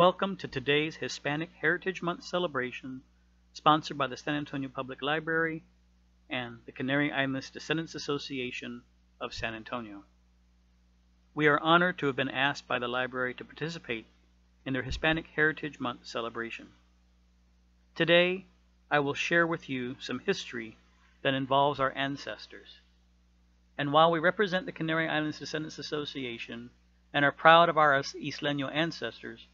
Welcome to today's Hispanic Heritage Month celebration, sponsored by the San Antonio Public Library and the Canary Islands Descendants Association of San Antonio. We are honored to have been asked by the library to participate in their Hispanic Heritage Month celebration. Today, I will share with you some history that involves our ancestors. And while we represent the Canary Islands Descendants Association and are proud of our Isleño ancestors,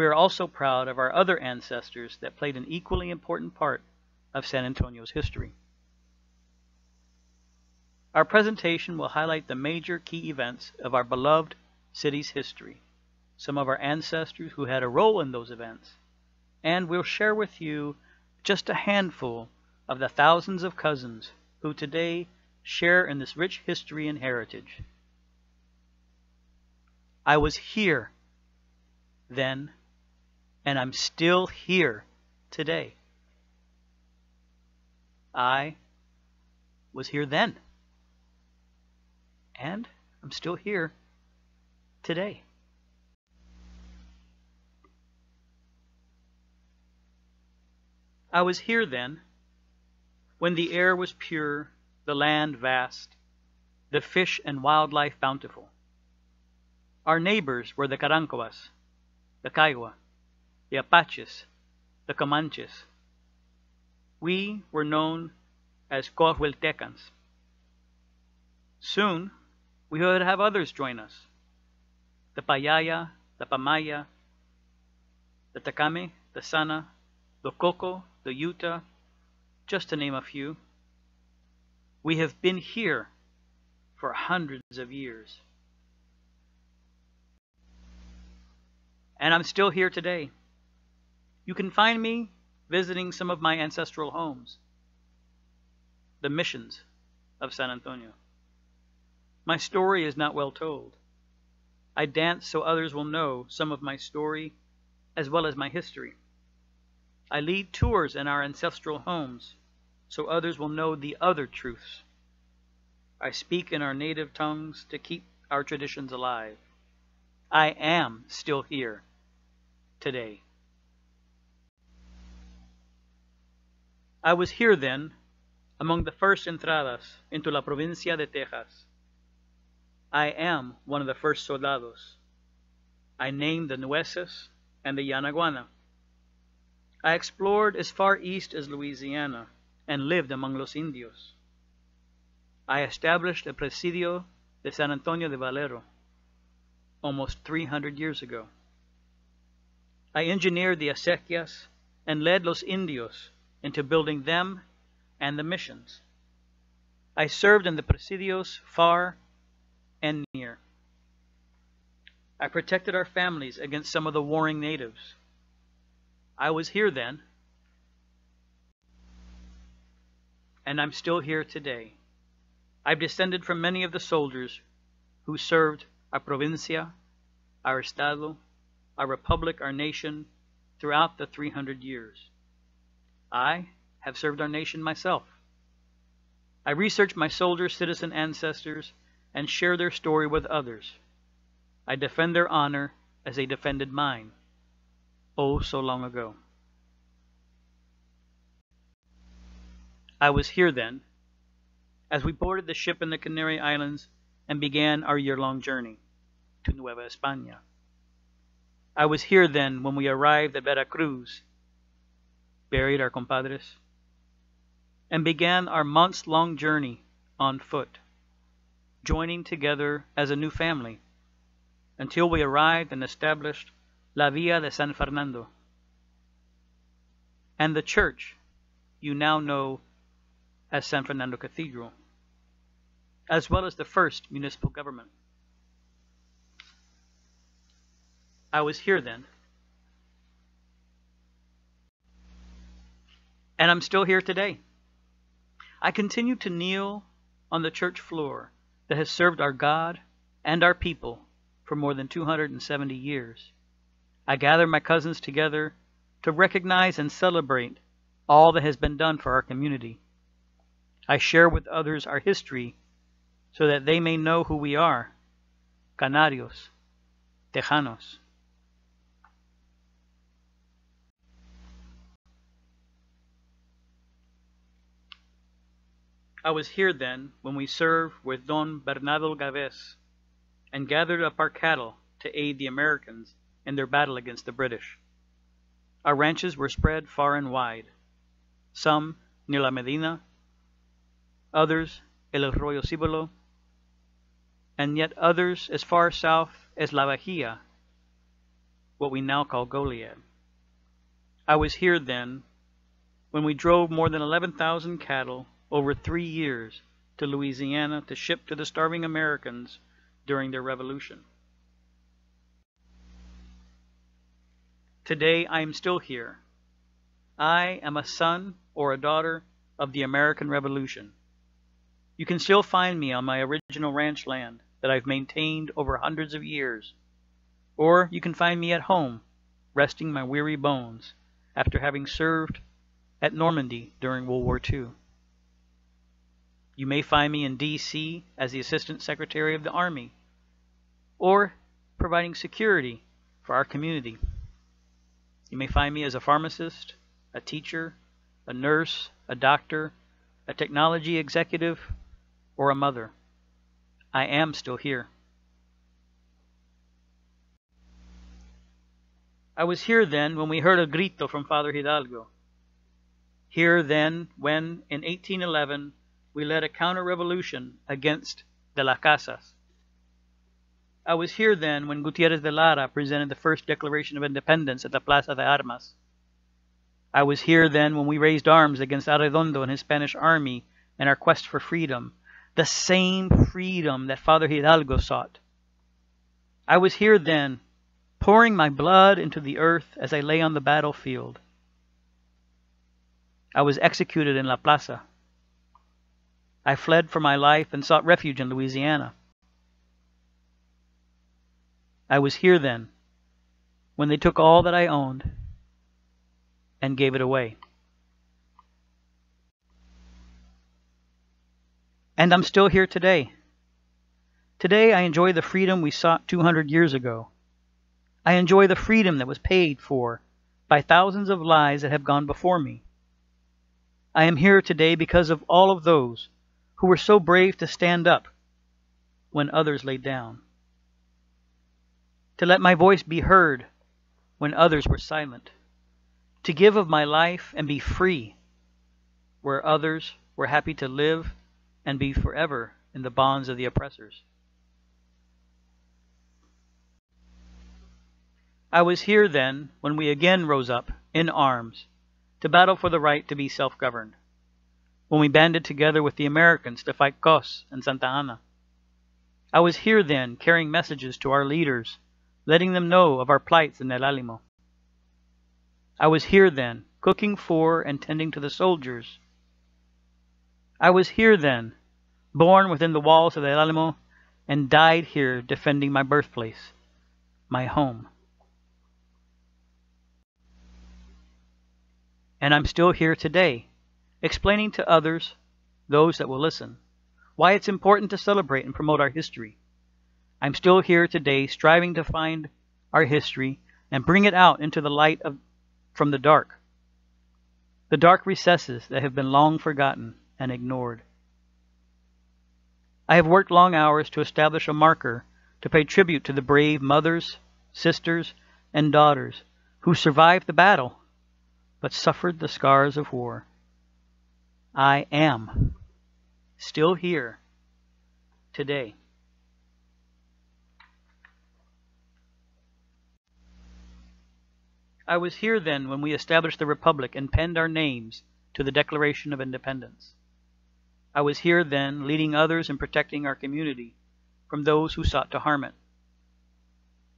we are also proud of our other ancestors that played an equally important part of San Antonio's history. Our presentation will highlight the major key events of our beloved city's history, some of our ancestors who had a role in those events, and we'll share with you just a handful of the thousands of cousins who today share in this rich history and heritage. I was here then and I'm still here today. I was here then, and I'm still here today. I was here then, when the air was pure, the land vast, the fish and wildlife bountiful. Our neighbors were the Karankawas, the Kaigwa, the Apaches, the Comanches. We were known as Coahuiltecans. Soon, we would have others join us. The Payaya, the Pamaya, the Takame, the Sana, the Coco, the Yuta, just to name a few. We have been here for hundreds of years. And I'm still here today. You can find me visiting some of my ancestral homes, the missions of San Antonio. My story is not well told. I dance so others will know some of my story as well as my history. I lead tours in our ancestral homes so others will know the other truths. I speak in our native tongues to keep our traditions alive. I am still here today. I was here then, among the first entradas into la provincia de Texas. I am one of the first soldados. I named the Nueces and the Yanaguana. I explored as far east as Louisiana and lived among los indios. I established a presidio de San Antonio de Valero almost 300 years ago. I engineered the acequias and led los indios into building them and the missions. I served in the presidios far and near. I protected our families against some of the warring natives. I was here then, and I'm still here today. I've descended from many of the soldiers who served our provincia, our estado, our republic, our nation throughout the 300 years. I have served our nation myself. I research my soldier citizen ancestors and share their story with others. I defend their honor as they defended mine, oh so long ago. I was here then, as we boarded the ship in the Canary Islands and began our year-long journey to Nueva España. I was here then when we arrived at Veracruz buried our compadres, and began our months long journey on foot, joining together as a new family until we arrived and established La Villa de San Fernando and the church you now know as San Fernando Cathedral, as well as the first municipal government. I was here then And I'm still here today. I continue to kneel on the church floor that has served our God and our people for more than 270 years. I gather my cousins together to recognize and celebrate all that has been done for our community. I share with others our history so that they may know who we are Canarios, Tejanos. I was here then when we served with Don Bernardo Galvez and gathered up our cattle to aid the Americans in their battle against the British. Our ranches were spread far and wide, some near La Medina, others El Arroyo Cibolo, and yet others as far south as La Bahia, what we now call Goliad. I was here then when we drove more than 11,000 cattle over three years to Louisiana to ship to the starving Americans during their revolution. Today I am still here. I am a son or a daughter of the American Revolution. You can still find me on my original ranch land that I've maintained over hundreds of years. Or you can find me at home, resting my weary bones after having served at Normandy during World War II. You may find me in D.C. as the Assistant Secretary of the Army, or providing security for our community. You may find me as a pharmacist, a teacher, a nurse, a doctor, a technology executive, or a mother. I am still here. I was here then when we heard a grito from Father Hidalgo. Here then when, in 1811, we led a counter-revolution against de las Casas. I was here then when Gutierrez de Lara presented the first Declaration of Independence at the Plaza de Armas. I was here then when we raised arms against Arredondo and his Spanish army in our quest for freedom, the same freedom that Father Hidalgo sought. I was here then, pouring my blood into the earth as I lay on the battlefield. I was executed in La Plaza. I fled for my life and sought refuge in Louisiana. I was here then, when they took all that I owned and gave it away. And I'm still here today. Today I enjoy the freedom we sought 200 years ago. I enjoy the freedom that was paid for by thousands of lives that have gone before me. I am here today because of all of those who were so brave to stand up when others lay down to let my voice be heard when others were silent, to give of my life and be free where others were happy to live and be forever in the bonds of the oppressors. I was here then when we again rose up in arms to battle for the right to be self-governed, when we banded together with the Americans to fight Cos and Santa Anna. I was here then carrying messages to our leaders letting them know of our plights in El Alamo. I was here then, cooking for and tending to the soldiers. I was here then, born within the walls of El Alamo, and died here defending my birthplace, my home. And I'm still here today, explaining to others, those that will listen, why it's important to celebrate and promote our history I'm still here today striving to find our history and bring it out into the light of from the dark. The dark recesses that have been long forgotten and ignored. I have worked long hours to establish a marker to pay tribute to the brave mothers, sisters, and daughters who survived the battle but suffered the scars of war. I am still here today. I was here then when we established the Republic and penned our names to the Declaration of Independence. I was here then leading others and protecting our community from those who sought to harm it.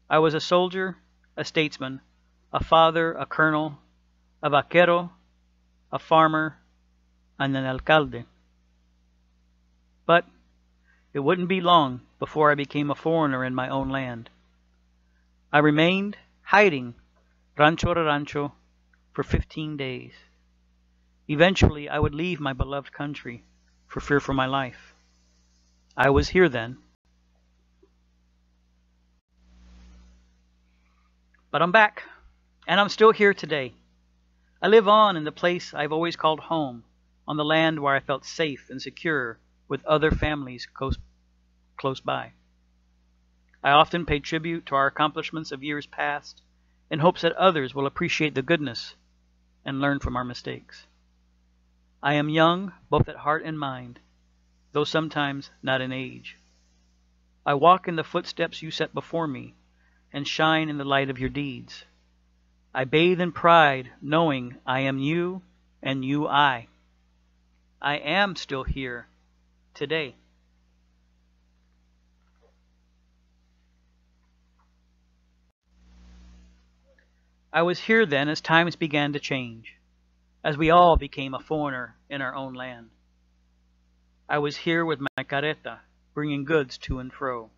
I was a soldier, a statesman, a father, a colonel, a vaquero, a farmer, and an alcalde. But it wouldn't be long before I became a foreigner in my own land. I remained hiding rancho to rancho, for 15 days. Eventually, I would leave my beloved country for fear for my life. I was here then. But I'm back, and I'm still here today. I live on in the place I've always called home, on the land where I felt safe and secure with other families close, close by. I often pay tribute to our accomplishments of years past in hopes that others will appreciate the goodness and learn from our mistakes. I am young, both at heart and mind, though sometimes not in age. I walk in the footsteps you set before me and shine in the light of your deeds. I bathe in pride, knowing I am you and you I. I am still here today. I was here then as times began to change, as we all became a foreigner in our own land. I was here with my carreta, bringing goods to and fro.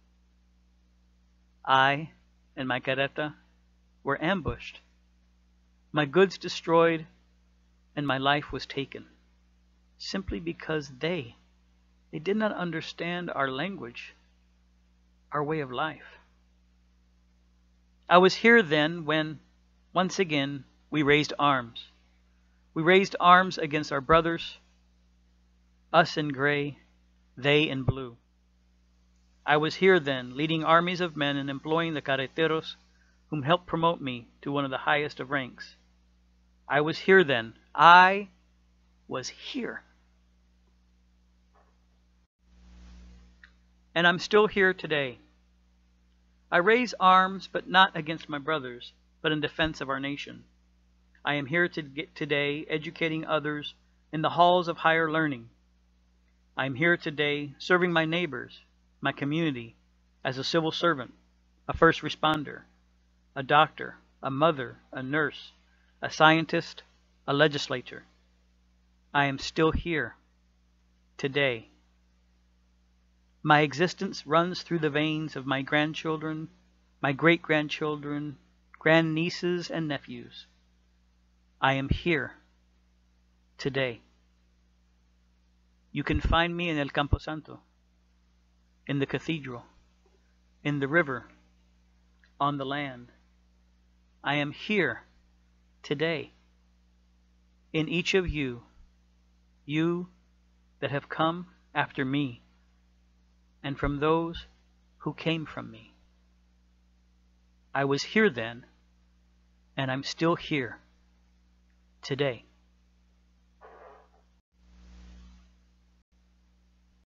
I and my carreta were ambushed, my goods destroyed, and my life was taken, simply because they, they did not understand our language, our way of life. I was here then when once again, we raised arms. We raised arms against our brothers, us in gray, they in blue. I was here then, leading armies of men and employing the carreteros whom helped promote me to one of the highest of ranks. I was here then. I was here. And I'm still here today. I raise arms, but not against my brothers but in defense of our nation. I am here to today educating others in the halls of higher learning. I am here today serving my neighbors, my community, as a civil servant, a first responder, a doctor, a mother, a nurse, a scientist, a legislator. I am still here today. My existence runs through the veins of my grandchildren, my great grandchildren, grandnieces and nephews. I am here today. You can find me in El Campo Santo, in the cathedral, in the river, on the land. I am here today in each of you, you that have come after me, and from those who came from me. I was here then and I'm still here today.